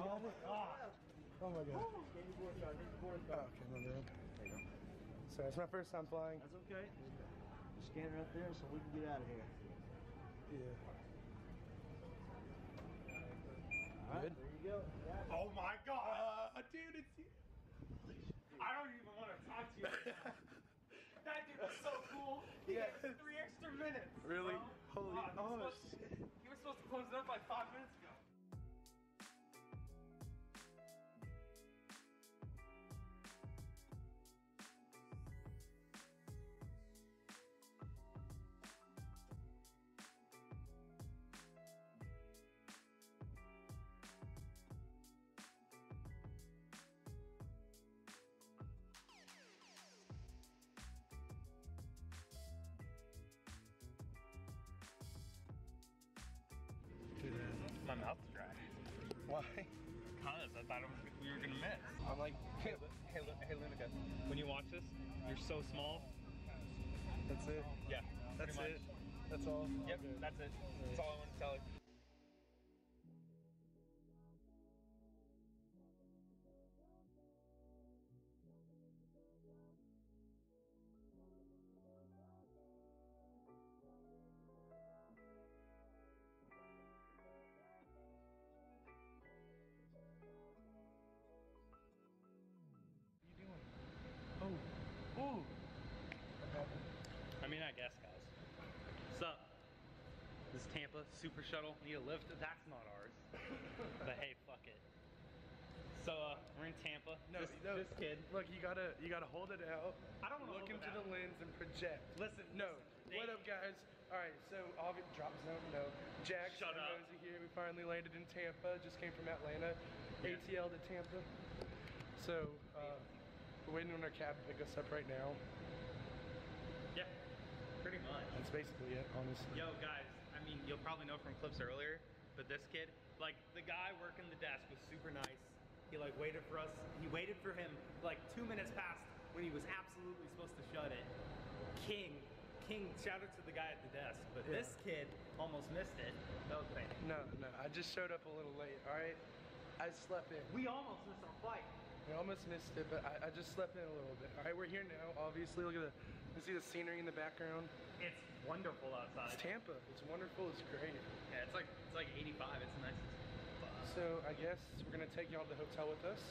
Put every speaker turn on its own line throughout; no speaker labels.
got it? Oh my god.
Get your board card. Get your board
Oh, okay, my bad.
There you go.
So it's my first time flying.
That's okay. Just scan it up there so we can get out of here.
Yeah.
All right,
Good.
there you go. You got it.
Oh my god!
Uh, dude, it's
I don't even want to talk to you. right that dude was so cool. He
Yeah.
gave us three extra minutes.
Really?
bro.
Holy-
Wow,
oh,
was supposed to- He was supposed to close it up like five minutes My mouth's dry.
Why?
Cause I thought it was, we were gonna miss.
I'm like,
Hey, hey, hey, Lunica. When you watch this, you're so small.
that's it.
Yeah,
That's it. That's all.
Yep, that's it. That's all I want to tell you. Super Shuttle. Need a lift? That's not ours. but hey, fuck it. So uh, we're in Tampa.
No,
this,
no.
this kid.
Look, you gotta, you gotta hold it out.
I don't want to
Look into
out.
the lens and project.
Listen,
No.
listen,
What up, guys? All right, so I'll get drop zone. No. Jack
Shut
and
up.
Rosie here. We finally landed in Tampa. Just came from Atlanta.
Yeah.
ATL to Tampa. So uh, we're waiting on our cab to pick us up right now.
Yeah, pretty much.
That's basically it, honestly.
Yo, guys, mean, you'll probably know from clips earlier, but this kid, like, the guy working the desk was super nice. He, like, waited for us. He waited for him, like, two minutes past when he was absolutely supposed to shut it. King, King shouted to the guy at the desk, but
Yeah.
this kid almost missed it.
No, no. I just showed up a little late. All right. I slept in.
We almost missed our flight.
We almost missed it, but I, I just slept in a little bit. All right, we're here now. Obviously, look at the. You see the scenery in the background.
It's wonderful outside.
It's Tampa. It's wonderful. It's great.
yeah, it's like it's like 85. It's nice.
So I guess we're gonna take y'all to the hotel with us.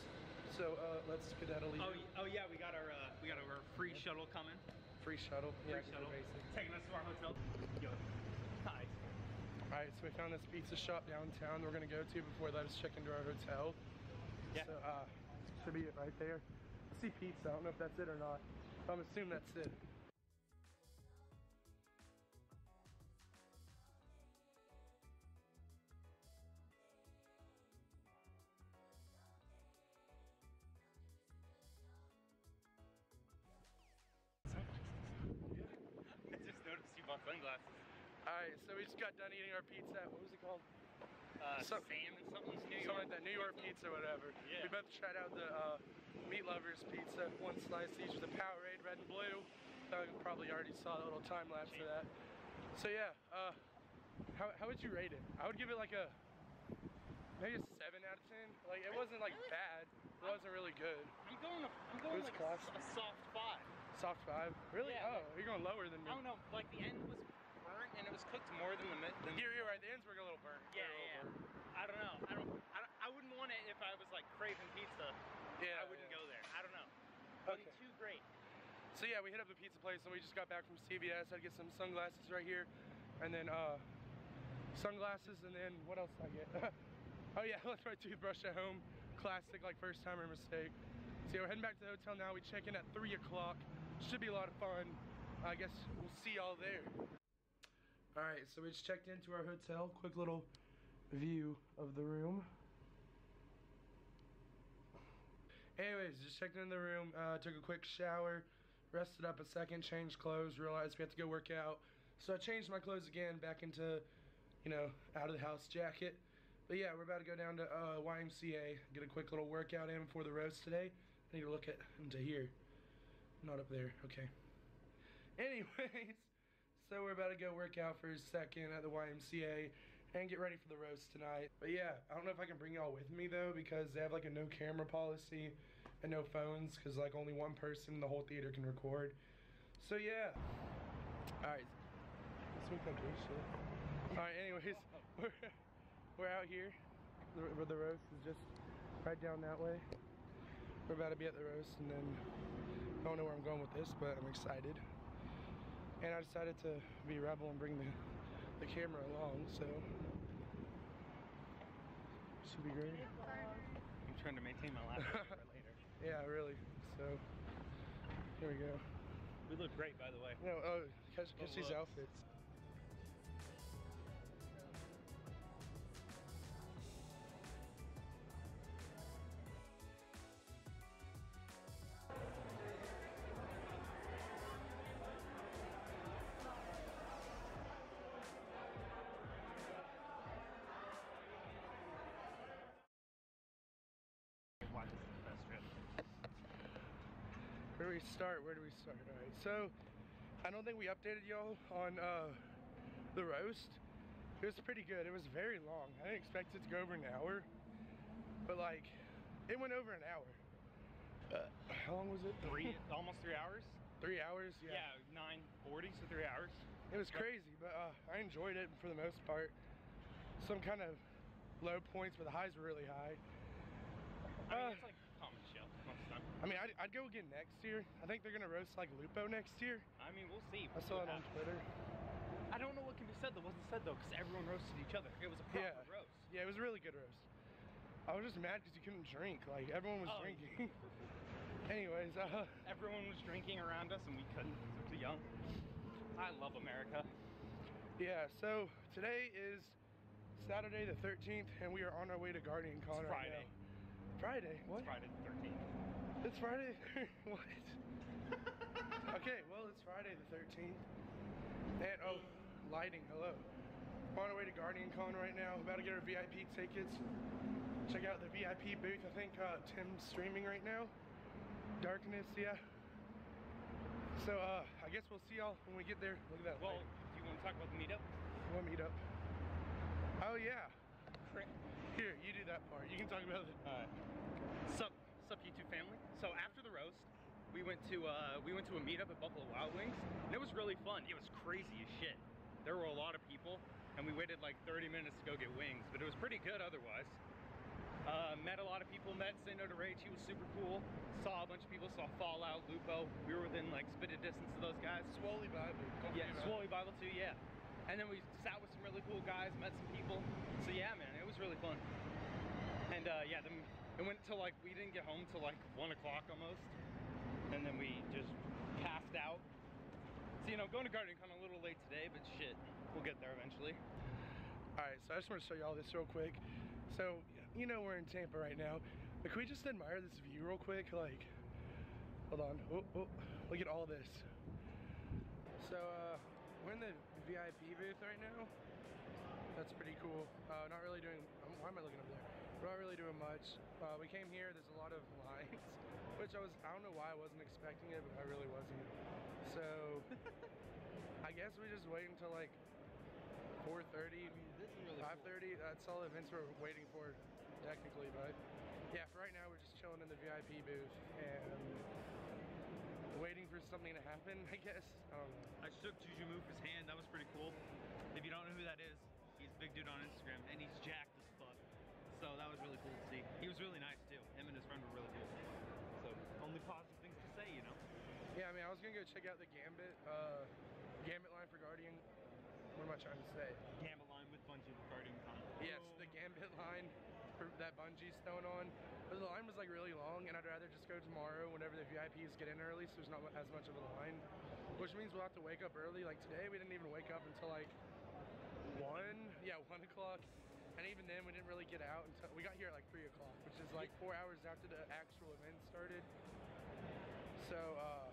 So uh, let's skedaddle.
Oh, oh yeah, we got our uh, we got our free shuttle coming.
free shuttle.
Free
yeah,
shuttle taking us to our hotel. Yo, nice.
All right, so we found this pizza shop downtown. We're gonna go to before let us check into our hotel.
Yeah.
So uh, should be it right there. I see pizza. I don't know if that's it or not. I'm assuming that's it.
Sunglasses.
All right, so we just got done eating our pizza. What was it called?
Uh,
Some-
Sam and something's New York.
Something like that, New York pizza, or whatever.
Yeah.
We both tried out the uh, Meat Lovers pizza, one slice each with the Powerade red and blue. You probably already saw the little time lapse of that. So yeah, uh, how, how would you rate it? I would give it like a, maybe a seven out of 10. Like it wasn't like bad, it wasn't really good.
I'm going. A, I'm
It
going
was
like a, a soft five.
Soft five. Really?
Yeah,
oh, you're going lower than me.
I don't know. Like the end was burnt and it was cooked more than the mid. Than,
You're, you're right, the ends were a little burnt. They were a
yeah,
little
yeah.
burnt.
I don't know. I don't, I don't. I wouldn't want it if I was like craving pizza.
Yeah,
I wouldn't
yeah.
go there. I don't know. Wasn't
Okay.
too great.
So yeah, we hit up the pizza place and we just got back from CVS. I'd get some sunglasses right here. And then uh, sunglasses and then what else did I get? oh yeah, I left my toothbrush at home. Classic, like first timer mistake. So yeah, we're heading back to the hotel now. We check in at three o'clock. Should be a lot of fun. I guess we'll see y'all there. All right, so we just checked into our hotel. Quick little view of the room. Anyways, just checked in the room, uh, took a quick shower, rested up a second, changed clothes, realized we had to go work out. So I changed my clothes again back into, you know, out of the house jacket. But yeah, we're about to go down to uh, YMCA, get a quick little workout in before the roast today. I need to look at into here, not up there. Okay. Anyways, so we're about to go work out for a second at the YMCA, and get ready for the roast tonight. But yeah, I don't know if I can bring y'all with me though because they have like a no camera policy and no phones because like only one person in the whole theater can record. So yeah. All right. Let's make that good shit. All right. Anyways, we're we're out here. The, where the roast is just right down that way. We're about to be at the roast, and then don't know where I'm going with this, but I'm excited. And I decided to be a rebel and bring the the camera along, so should be great.
I'm trying to maintain my laptop for later.
Yeah, really. So here we go.
We look great, by the way.
No, oh, catch, catch these outfits. Do we start? Where do we start? All right. So, I don't think we updated y'all on uh, the roast. It was pretty good. It was very long. I didn't expect it to go over an hour, but like, it went over an hour. Uh, how long was it?
Three, almost three hours.
Three hours.
Yeah, Yeah, nine forty, so three hours.
It was crazy, but uh, I enjoyed it for the most part. Some kind of low points, but the highs were really high.
I mean,
Uh,
it's like a comedy show most of the time.
I mean, I'd, I'd go again next year. I think they're gonna roast like Lupo next year.
I mean, we'll see.
I
We'll see
saw it on. Twitter.
I don't know what can be said that wasn't said though, because everyone roasted each other. It was a proper
Yeah.
roast.
Yeah, it was a really good roast. I was just mad because you couldn't drink. Like everyone was
Oh,
drinking. Anyways, uh,
Everyone was drinking around us, and we couldn't. We're too young. I love America.
yeah. So today is Saturday the 13th, and we are on our way to Guardian Con
It's Friday.
Friday. What?
It's Friday the 13th.
It's Friday. what? okay, well it's Friday the 13th, and oh, lighting. Hello. We're on our way to Guardian Con right now. About to get our VIP tickets. Check out the VIP booth. I think uh, Tim's streaming right now. Darkness, yeah. So uh, I guess we'll see y'all when we get there. Look at that.
Well, do you want to talk about the meetup?
we'll meet up. Oh yeah. Here, you do that part. You can talk about it.
Uh, sup, sup, YouTube family. So after the roast, we went to uh, we went to a meetup at Buffalo Wild Wings, and it was really fun. It was crazy as shit. There were a lot of people, and we waited like 30 minutes to go get wings, but it was pretty good otherwise. Uh, met a lot of people. Met No to Rage. He was super cool. Saw a bunch of people. Saw Fallout, Lupo. We were within like spitted distance of those guys.
Swoley Bible. Don't
Yeah. Swoley Bible too, yeah. And then we sat with some really cool guys, met some people. So yeah, man, it was really fun. And uh, yeah, then it went till like we didn't get home till like one o'clock almost, and then we just passed out. So you know, going to Garden kind of a little late today, but shit, we'll get there eventually.
All right, so I just want to show y'all this real quick. So, you know we're in Tampa right now, but can we just admire this view real quick? Like, hold on. Oh, oh, look at all this. So, uh, we're in the VIP booth right now. That's pretty cool. Uh, not really doing, um, why am I looking up there? We're not really doing much. Uh, we came here, there's a lot of lines, which I was, I don't know why I wasn't expecting it, but I really wasn't. So, I guess we just wait until like 4.30,
This is really
5:30. That's all the events we're waiting for, technically. But yeah, for right now we're just chilling in the VIP booth and waiting for something to happen. I guess. I don't.
I shook Jujimufu's hand. That was pretty cool. If you don't know who that is, he's a big dude on Instagram, and he's jacked as fuck. So that was really cool to see. He was really nice too. Him and his friend were really cool. So only positive things to say, you know.
Yeah, I mean, I was gonna go check out the Gambit, uh, Gambit line for Guardian. What am I trying to say?
Gambit line with Bungie Guardian Con.
Yes, the Gambit line for that Bungie's thrown on. But the line was like really long, and I'd rather just go tomorrow whenever the VIPs get in early, so there's not as much of a line. Which means we'll have to wake up early. Like today, we didn't even wake up until like one, yeah, one o'clock. And even then, we didn't really get out until we got here at like three o'clock, which is like four hours after the actual event started. So, uh,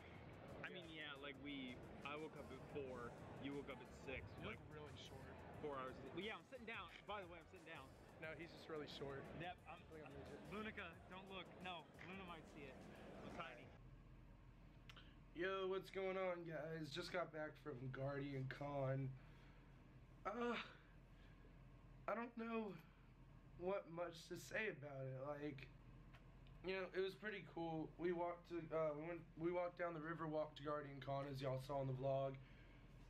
I mean, yeah, like we, I woke up at four. You woke up at six.
you
Like
look really short.
four hours. Well, yeah, I'm sitting down. By the way, I'm sitting down.
No, he's just really short.
Yep, I'm,
Look at midget.
Lunica, don't look. No, Luna might see it. I'm tiny.
Yo, what's going on, guys? Just got back from Guardian Con. Uh, I don't know what much to say about it. Like, you know, it was pretty cool. We walked to, uh, we went, we walked down the river, walked to Guardian Con as y'all saw in the vlog.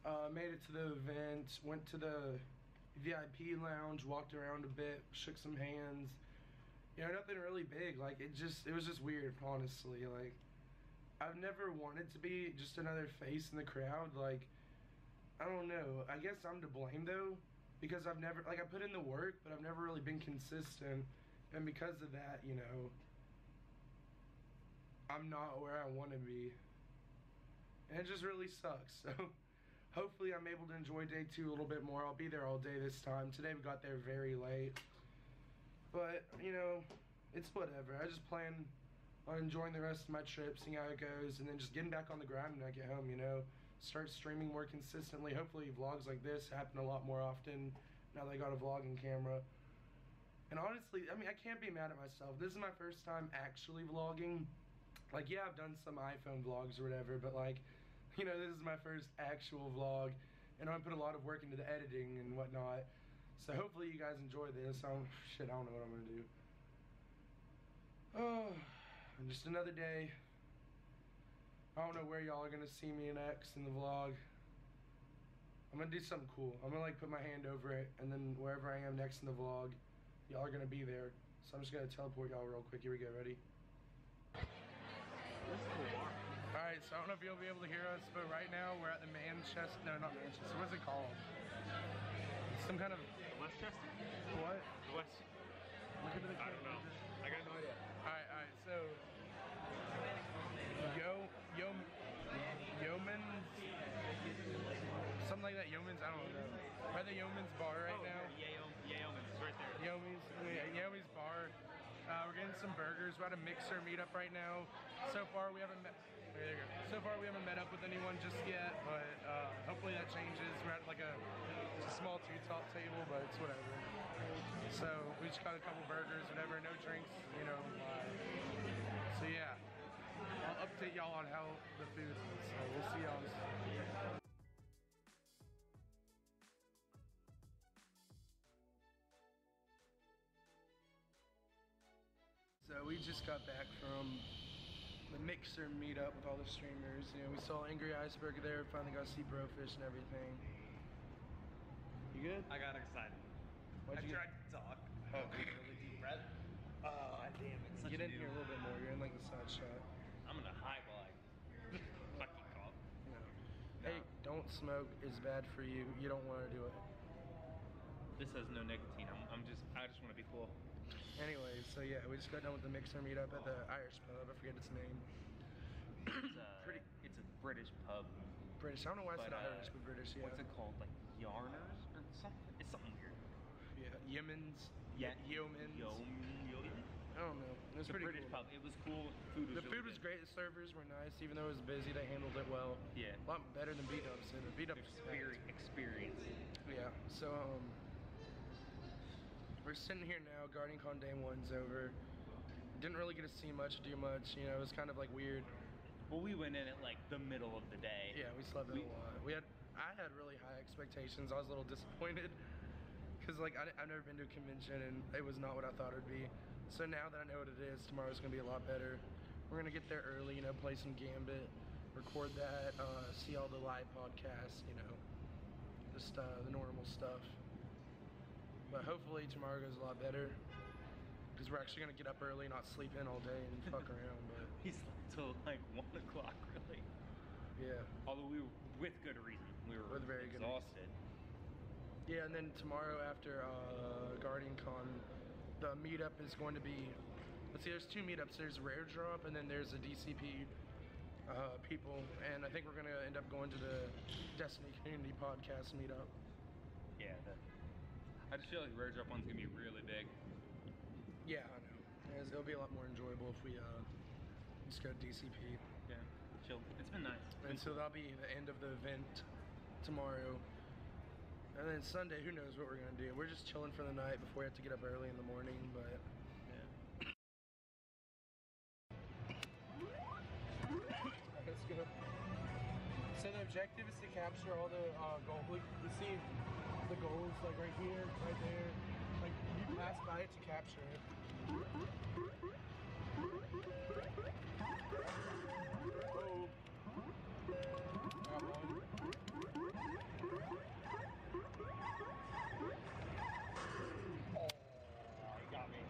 Uh, made it to the event, went to the VIP lounge, walked around a bit, shook some hands. You know, nothing really big. Like it just, it was just weird, honestly. Like, I've never wanted to be just another face in the crowd. Like, I don't know. I guess I'm to blame though, because I've never, like, I put in the work, but I've never really been consistent, and because of that, you know, I'm not where I want to be, and it just really sucks. So. Hopefully, I'm able to enjoy day two a little bit more. I'll be there all day this time. Today, we got there very late. But, you know, it's whatever. I just plan on enjoying the rest of my trip, seeing how it goes, and then just getting back on the grind when I get home, you know. Start streaming more consistently. Hopefully, vlogs like this happen a lot more often now that I got a vlogging camera. And honestly, I mean, I can't be mad at myself. This is my first time actually vlogging. Like, yeah, I've done some iPhone vlogs or whatever, but like, you know, this is my first actual vlog, and I put a lot of work into the editing and whatnot. So hopefully you guys enjoy this. Um, shit, I don't know what I'm gonna do. Oh, just another day. I don't know where y'all are gonna see me next in the vlog. I'm gonna do something cool. I'm gonna like put my hand over it, and then wherever I am next in the vlog, y'all are gonna be there. So I'm just gonna teleport y'all real quick. Here we go. Ready? All right, so I don't know if you'll be able to hear us, but right now we're at the Manchester. No, not Manchester. What's it called? Some kind of
Westchester?
what?
West.
Look into the
I don't know. I got no idea.
All right, all right. So, yo, yo, yeoman's, something like that. Yeoman's. I don't know. We're the Yeoman's bar right
oh,
now.
Yale, Yeoman's right there.
Yomi's, Yomi's bar. Uh, we're getting some burgers. We're at a mixer meetup right now. So far, we haven't met. There you go. So far, we haven't met up with anyone just yet, but uh, hopefully that changes. We're at like a, a small two-top table, but it's whatever. So we just got a couple burgers, whatever. No drinks, you know. So yeah, I'll update y'all on how the food is. So we'll see y'all. So we just got back from the mixer meetup with all the streamers. You know, we saw Angry Iceberg there, finally got to see Brofish and everything. You good?
I got excited.
What'd
I
you
tried to talk.
Oh.
Really deep breath. Oh, damn it.
Get in here a little bit more. You're in like the side shot.
I'm gonna hide while I fucking cough.
No. Hey, don't smoke. is bad for you. You don't want to do it.
This has no nicotine. I'm, I'm just, I just want to be cool.
Anyway, so yeah, we just got done with the mixer meetup at the Irish pub. I forget its name.
It's a,
Pretty-
It's a British pub.
British. I don't know why it's
but,
not
uh,
Irish, but British. Yeah.
What's it called? Like Yarners or something? It's something weird.
Yeah. Yemen's.
Yeah.
Yeoman's. I don't know. It was
a
pretty
British
cool.
pub. It was cool. Food was
The
really
food was
good.
great. The servers were nice, even though it was busy. They handled it well.
Yeah.
A lot better than B Dubs did. B Dubs
Experience. Experience.
Yeah. So um, we're sitting here now. Guardian Con Day One's over. Didn't really get to see much, do much. You know, it was kind of like weird.
Well, we went in at like the middle of the day.
Yeah, we slept in a lot. We had. I had really high expectations. I was a little disappointed because like I, have never been to a convention and it was not what I thought it would be. So now that I know what it is, tomorrow's gonna be a lot better. We're gonna get there early, you know, play some Gambit, record that, uh, see all the live podcasts, you know, just uh, the normal stuff. But hopefully tomorrow goes a lot better because we're actually gonna get up early, not sleep in all day and fuck around. But
He slept till like one o'clock, really.
yeah.
Although we were with good reason. We were
With very good reason.
exhausted.
Yeah, and then tomorrow after uh, Guardian Con, the meetup is going to be. Let's see, there's two meetups. There's Rare Drop, and then there's the DCP uh, people. And I think we're gonna end up going to the Destiny Community Podcast meetup.
Yeah. The, I just feel like Rare Drop one's gonna be really big.
Yeah, I know. It's- It'll be a lot more enjoyable if we uh, just go to DCP.
Yeah. Chill. It's been nice.
And so that'll be the end of the event tomorrow. And then Sunday, who knows what we're gonna do? We're just chilling for the night before we have to get up early in the morning, but.
Yeah.
Let's go. So the objective is to capture all the uh, you see the the goals, like right here, right there. Like you pass by it to capture it. Oh. Got one.
Oh, he got me.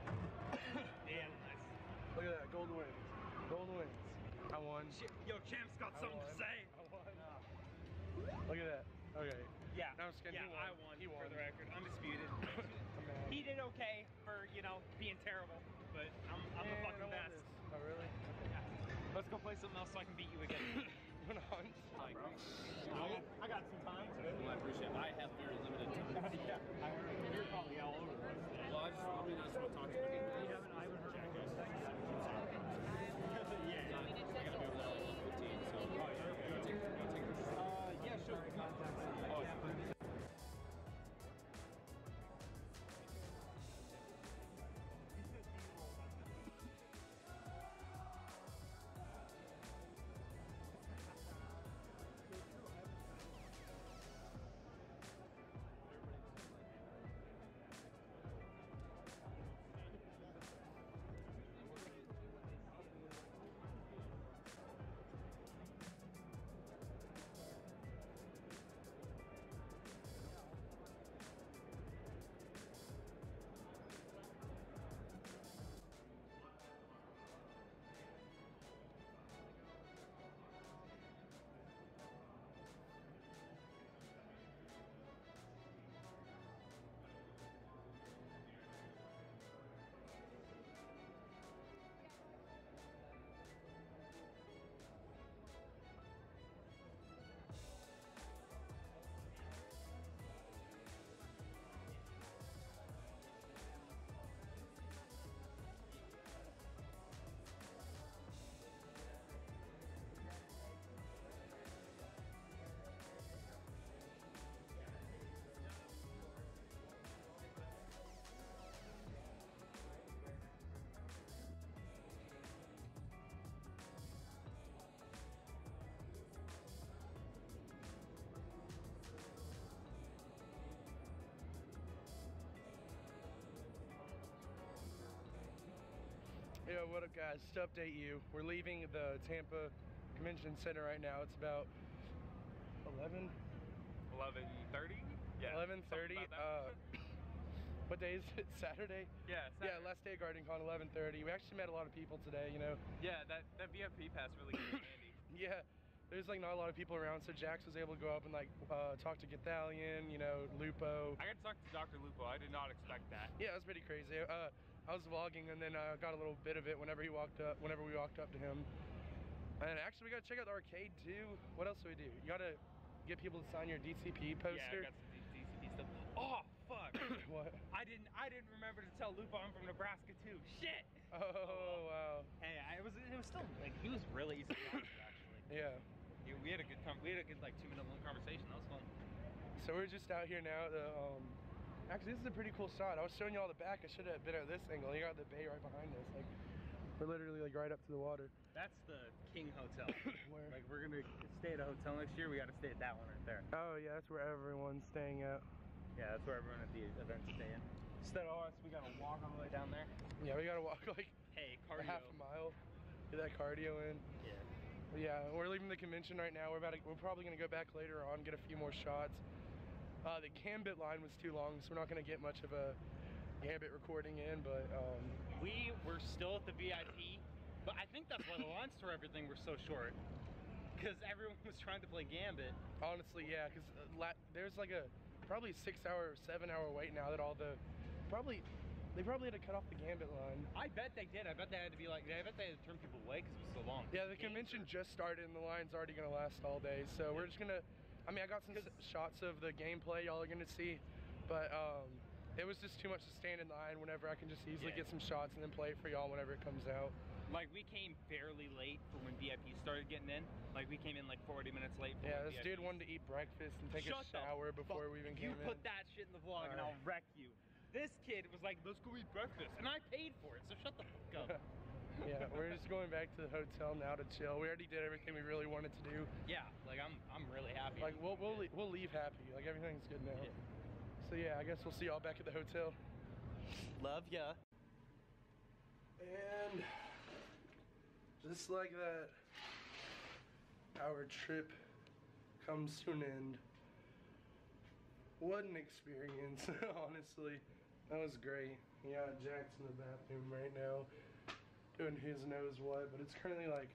Damn, nice.
Look at that, golden wins. Golden wins. I won.
Yo, Champ's got
I
something
won.
to say.
I won. Look at that. Okay.
Yeah,
No, I'm
yeah,
He won.
I won,
He
for
won.
the record, undisputed.
I'm mad.
he did okay for, you know, being terrible, but I'm, I'm the fucking
I won
best.
Oh really?
Yeah. Let's go play something else so I can beat you again.
You wanna hunt?
Like, I, got, I got some time.
Well, I appreciate it. I have very limited time.
yeah, I heard you're probably all over the place.
Well, I just, I mean, I just want to talk to you.
What up, guys? Just to update you, we're leaving the Tampa Convention Center right now. It's about 11,
11:30. Yeah.
11:30.
something about
Uh, what day is it? Saturday.
yeah.
Yeah, last day of Guardian Con, 11:30. We actually met a lot of people today. You know,
Yeah, that that VIP pass really came in handy.
yeah. There's like not a lot of people around, so Jax was able to go up and like uh, talk to Gothalion, you know, Lupo.
I got to talk to Dr. Lupo. I did not expect that.
Yeah, it was pretty crazy. Uh, I was vlogging and then uh, got a little bit of it whenever he walked up. Whenever we walked up to him. And actually, we gotta check out the arcade too. What else do we do? You gotta get people to sign your DCP poster.
Yeah, I got some DCP stuff. Oh fuck!
what?
I didn't. I didn't remember to tell Lupo I'm from Nebraska too. Shit.
Oh wow.
Hey, I was. It was still like he was really easy to talk to actually.
Yeah.
Yeah, we had a good. We had a good like two minute long conversation. That was fun.
So we're just out here now. At the, um, actually, this is a pretty cool shot. I was showing you all the back. I should have been at this angle. You got the bay right behind us. Like we're literally like right up to the water.
That's the King Hotel.
Where?
like we're gonna stay at a hotel next year. We got to stay at that one right there.
Oh yeah, that's where everyone's staying at.
Yeah, that's where everyone at the event's staying. Instead of us, we gotta walk all the way down there.
Yeah, we gotta walk like
Hey,
a
cardio.
half a mile. Get that cardio in.
Yeah.
Yeah, we're leaving the convention right now. We're about to, we're probably gonna go back later on, get a few more shots. Uh, the Gambit line was too long, so we're not gonna get much of a Gambit recording in. But um,
We were still at the VIP, but I think that's why the lines for everything were so short. Because everyone was trying to play Gambit.
honestly, yeah, because uh, la- there's like a probably six hour, seven hour wait now that all the probably they probably had to cut off the Gambit line.
I bet they did. I bet they had to be like, I bet they had to turn people away because it was so long.
Yeah, the convention just started and the line's already gonna last all day. So we're just gonna. I mean, I got some shots of the gameplay y'all are gonna see, but um, it was just too much to stand in line. Whenever I can just easily
Yeah.
get some shots and then play it for y'all whenever it comes out.
Like we came fairly late for when VIP started getting in. Like we came in like 40 minutes late. For
Yeah, this dude wanted to eat breakfast and take
Shut
a shower before we even came in.
You put that shit in the vlog and. I'll wreck you. This kid was like, let's go eat breakfast. And I paid for it, so shut the fuck up.
yeah, we're just going back to the hotel now to chill. We already did everything we really wanted to do.
yeah, like I'm I'm really happy.
Like we'll we'll, le- we'll leave happy. Like everything's good now.
Yeah.
So yeah, I guess we'll see y'all back at the hotel.
Love ya.
And just like that, our trip comes to an end. What an experience, honestly. That was great. Yeah, Jax in the bathroom right now doing his knows what, but it's currently like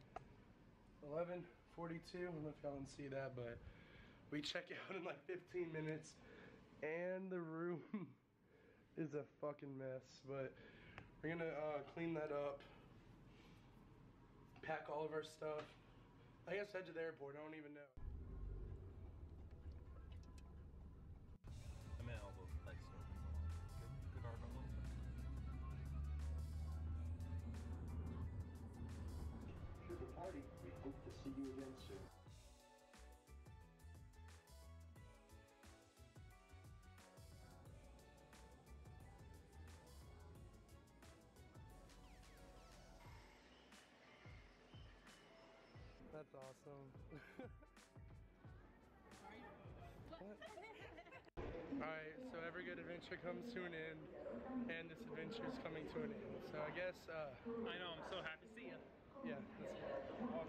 11:42. I don't know if y'all can see that, but we check out in like 15 minutes, and the room is a fucking mess. But we're gonna uh, clean that up, pack all of our stuff. I guess head to the airport. I don't even know.
See you again soon.
That's awesome. Alright, so every good adventure comes to an end, and this adventure is coming to an end. So I guess, uh,
I know. I'm so happy yeah, that's cool. Oh,